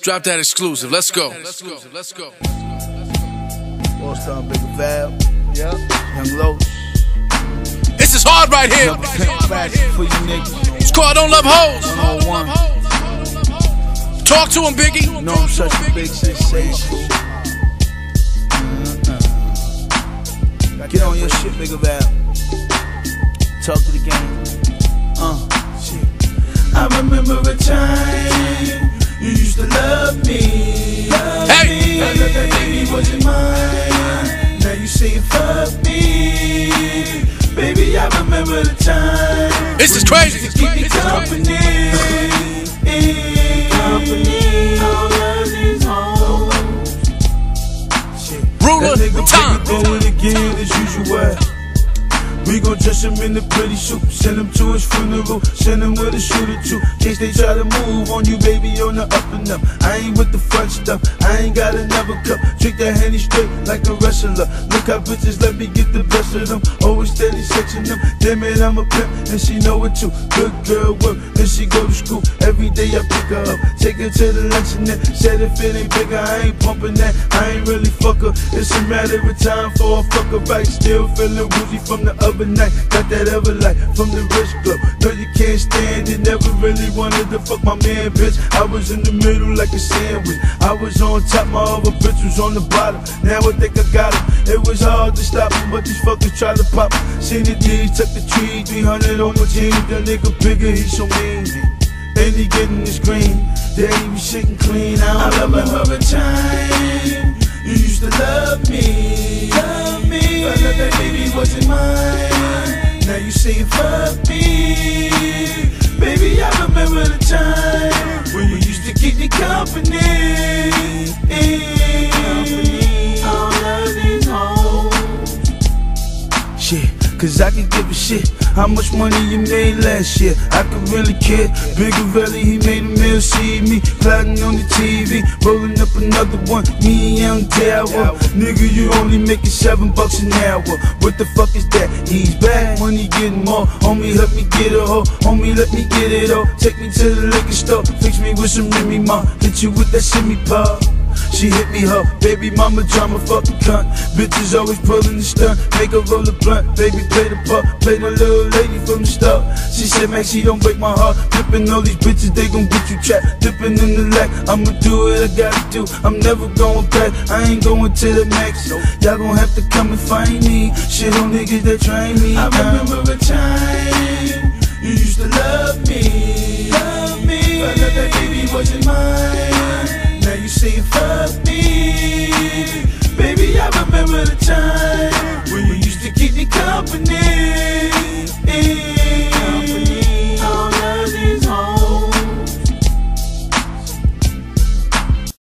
Drop that exclusive. Let's go. Let's go. Let's go. All star Big Val. Yep. Young Los. This is hard right here. Young Pimp Fashion for you niggas. It's called Don't Love Hoes. 101. Talk to him, Biggie. You know I'm such a big sensation. Uh-uh. Get on your shit, Biggavel. Talk to the game. Uh, shit. I remember a time you used to love me. Love Hey! me. I thought that baby wasn't mine. Now you say fuck me. Baby, I remember the time. This is crazy. used to Keep me company. company. All of these hoes. Shit. Ruler, time. Going again as usual. We gon' dress him in the pretty suit, send him to his funeral, send him with a shooter too. Case they try to move on you, baby, on the up and up. I ain't with the front stuff, I ain't got another cup. Drink that handy straight like a wrestler. Look how bitches let me get the best of them. Always steady sexing them. Damn it, I'm a pimp, and she know it too. Good girl work, and she go to school. Every day I pick her up, take her to the luncheonette. Said if it ain't bigger, I ain't pumping that. I ain't really fuck her. It's a matter of time for a fucker right. Still feeling woozy from the other night. Got that ever light from the wrist club. No, you can't stand it. Never really wanted to fuck my man, bitch. I was in the middle like a sandwich. I was on top, my other bitch was on the bottom. Now I think I got him. It was hard to stop him, but these fuckers try to pop him. Seen the D, took the tree, 300 on my jeans. That nigga bigger, he so mean. He getting his green. Ain't even shaking clean. I don't remember a time you used to love me. Love me. I thought that baby wasn't mine. Now you say fuck me. Baby, I remember the time when you used to keep me company. Cause I can give a shit how much money you made last year. I could really care. Biggaveli, he made a meal, see me plotting on the TV, rolling up another one. Me and Young Tower. Nigga, you only making seven bucks an hour. What the fuck is that? He's back, money getting more. Homie, help me get a hoe. Homie, let me get it all. Take me to the liquor store, fix me with some Remy Ma. Hit you with that shimmy pop. She hit me her baby mama drama fucking cunt. Bitches always pulling the stunt, make her roll a blunt. Baby play the part, play the little lady from the start. She said, Max, she don't break my heart. Flipping all these bitches, they gon' get you trapped. Dipping in the lack, I'ma do what I gotta do. I'm never going back, I ain't going to the max. Y'all gon' have to come and find me. Shit on niggas that train me. I remember a time you used to. Love me. Time when you used to keep me company.